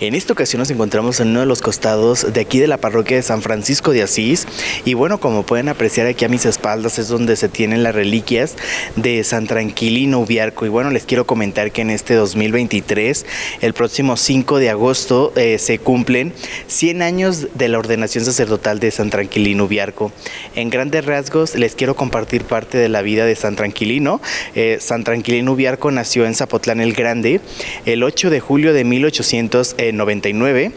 En esta ocasión nos encontramos en uno de los costados de aquí de la parroquia de San Francisco de Asís y bueno, como pueden apreciar aquí a mis espaldas es donde se tienen las reliquias de San Tranquilino Ubiarco y bueno, les quiero comentar que en este 2023, el próximo 5 de agosto, eh, se cumplen 100 años de la ordenación sacerdotal de San Tranquilino Ubiarco. En grandes rasgos les quiero compartir parte de la vida de San Tranquilino. Eh, San Tranquilino Ubiarco nació en Zapotlán el Grande el 8 de julio de 1800 99.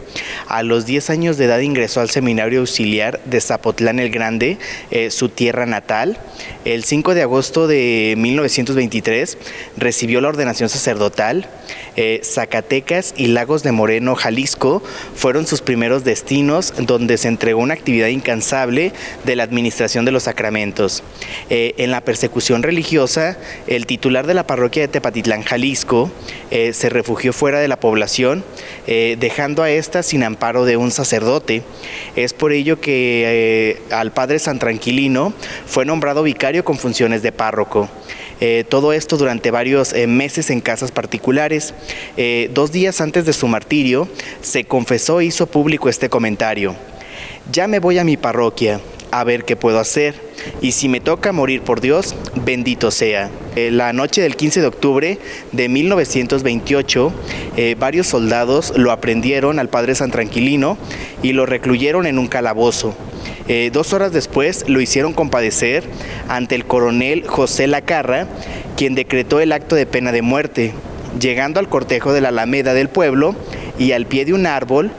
A los 10 años de edad ingresó al Seminario Auxiliar de Zapotlán el Grande, eh, su tierra natal. El 5 de agosto de 1923 recibió la ordenación sacerdotal. Eh, Zacatecas y Lagos de Moreno, Jalisco, fueron sus primeros destinos donde se entregó una actividad incansable de la administración de los sacramentos. Eh, en la persecución religiosa, el titular de la parroquia de Tepatitlán, Jalisco, se refugió fuera de la población, dejando a esta sin amparo de un sacerdote. Es por ello que al padre San Tranquilino fue nombrado vicario con funciones de párroco. Eh, todo esto durante varios eh, meses en casas particulares. Eh, dos días antes de su martirio, se confesó e hizo público este comentario. Ya me voy a mi parroquia a ver qué puedo hacer y si me toca morir por Dios, bendito sea. la noche del 15 de octubre de 1928, varios soldados lo aprendieron al padre San Tranquilino y lo recluyeron en un calabozo. Eh, dos horas después lo hicieron compadecer ante el coronel José Lacarra, quien decretó el acto de pena de muerte. Llegando al cortejo de la Alameda del pueblo y al pie de un árbol,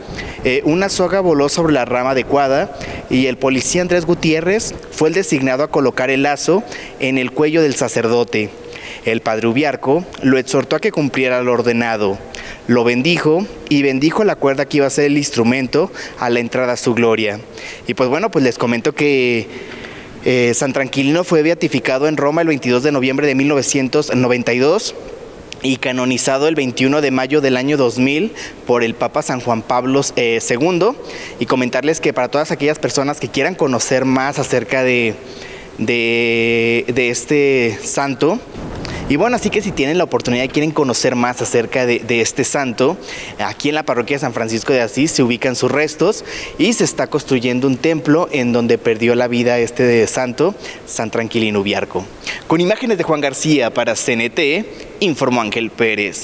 eh, una soga voló sobre la rama adecuada y el policía Andrés Gutiérrez fue el designado a colocar el lazo en el cuello del sacerdote. El padre Ubiarco lo exhortó a que cumpliera lo ordenado lo bendijo y bendijo la cuerda que iba a ser el instrumento a la entrada a su gloria. Y pues bueno, pues les comento que eh, San Tranquilino fue beatificado en Roma el 22 de noviembre de 1992 y canonizado el 21 de mayo del año 2000 por el Papa San Juan Pablo II. Eh, y comentarles que para todas aquellas personas que quieran conocer más acerca de, de, este santo, y bueno, así que si tienen la oportunidad y quieren conocer más acerca de, este santo, aquí en la parroquia de San Francisco de Asís se ubican sus restos y se está construyendo un templo en donde perdió la vida este santo, San Tranquilino Ubiarco. Con imágenes de Juan García para CNT, informó Ángel Pérez.